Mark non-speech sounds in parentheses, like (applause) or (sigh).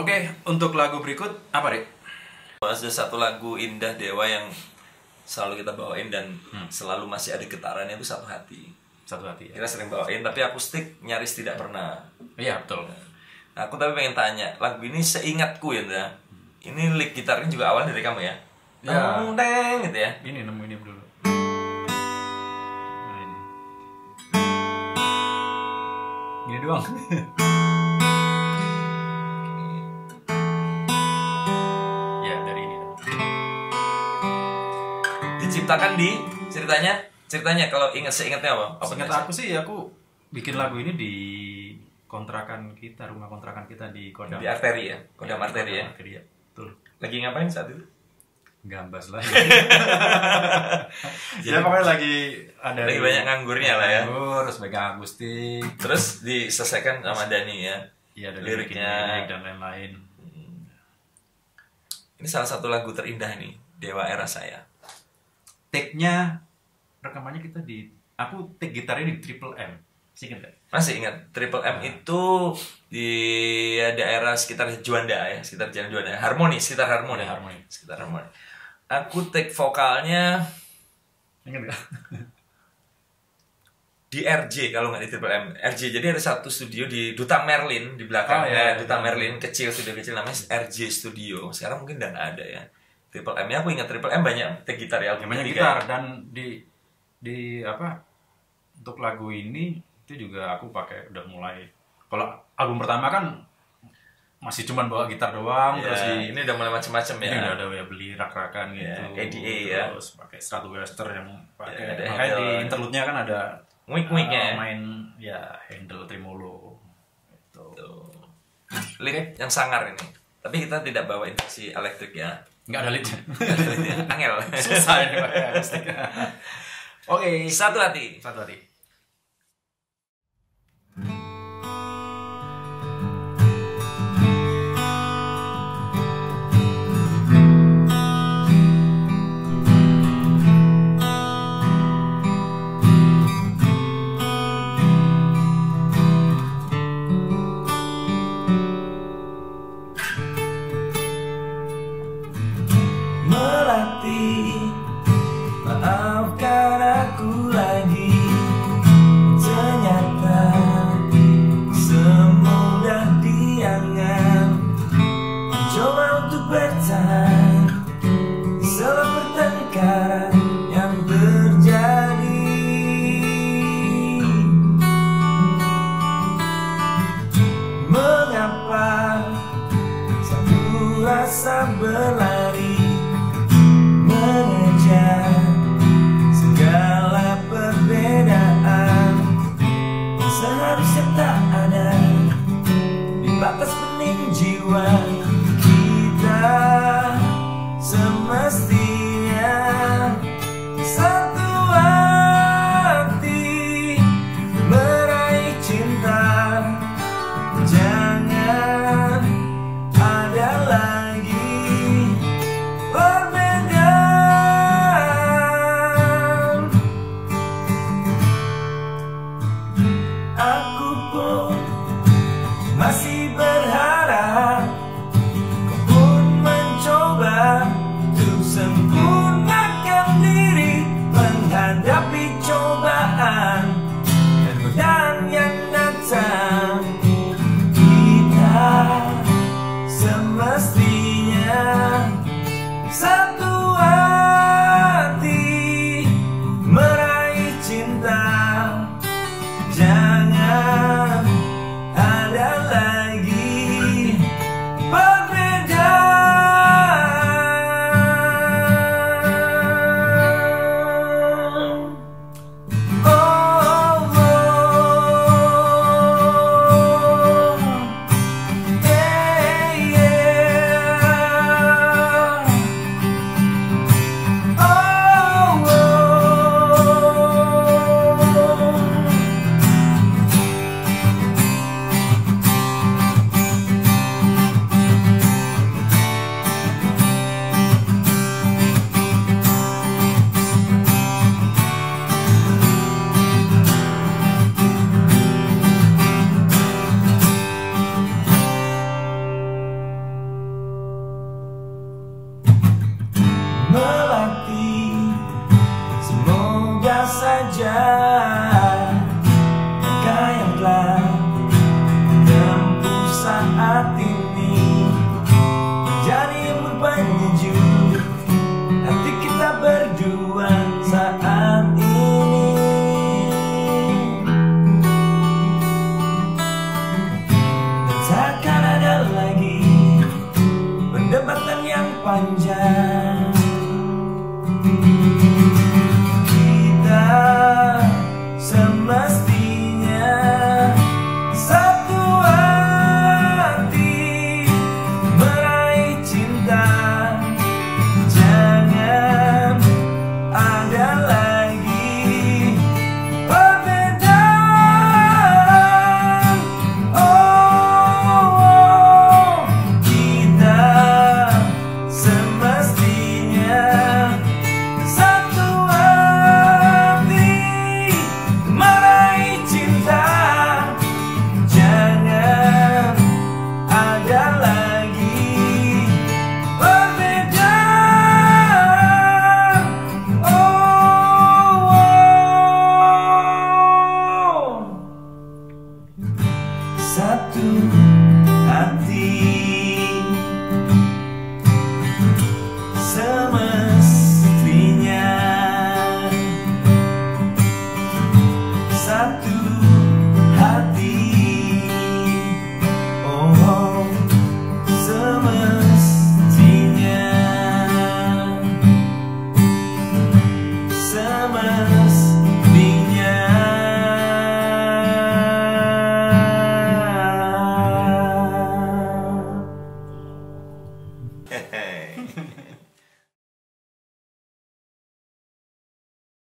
Oke, untuk lagu berikut apa, Rik? Ada satu lagu indah Dewa yang selalu kita bawain dan selalu masih ada getarannya itu satu hati. Satu hati ya. Kita sering bawain tapi akustik nyaris tidak pernah. Iya, betul. Aku tapi pengen tanya, lagu ini seingatku ya, Ndra. Ini lick gitarnya juga awal dari kamu ya? Ya. Teng, gitu ya. Ini nemu ini dulu. Nah, ini. Gini doang. (laughs) Diciptakan di ceritanya, ceritanya kalau ingat seingatnya apa? Apa Seingat aku sih aku bikin lagu ini di kontrakan kita, rumah kontrakan kita di Kodam. di arteri ya, kodam Iya, arteri ya. Arteri ya. Betul. Lagi ngapain saat itu? Gambas lah. (laughs) ya pokoknya lagi ada Lagi banyak nganggurnya lah ya. Nganggur, terus pegang akustik. Terus diselesaikan sama Dani ya. Iya, ada Liriknya. lirik dan lain-lain. Ini salah satu lagu terindah nih, Dewa Era Saya. Take-nya rekamannya kita di aku take gitarnya di Triple M. Masih ingat? Masih ingat Triple M itu di daerah sekitar Juanda ya, sekitar Jalan Juanda. Harmoni, sekitar Harmoni. Ya, Harmoni. Sekitar Harmoni. Aku take vokalnya Ingat nggak? di RJ kalau nggak di Triple M. RJ jadi ada satu studio di Duta Merlin di belakang Oh, ya, iya, Duta iya. Merlin kecil studio kecil namanya RJ Studio. Sekarang mungkin udah nggak ada ya. Triple M ya aku ingat Triple M banyak take gitar ya. album Namanya ketiga gitar ya. dan di di apa untuk lagu ini itu juga aku pakai udah mulai kalau album pertama kan masih cuman bawa gitar doang Ya, terus di ini udah mulai macam-macam ya. ini udah ada ya beli rak-rakan Ya, gitu ADA ya. terus pakai Stratocaster yang pakai Ya, ada makanya di interlude-nya kan ada Wink-winknya uh, ya. main ya handle tremolo. Tuh. Lead yang sangar ini. Tapi kita tidak bawa versi elektrik ya. nggak ada lead (laughs) Angel. susah ini pakai akustik (laughs) oke Satu hati. satu hati rasa yang panjang satu hati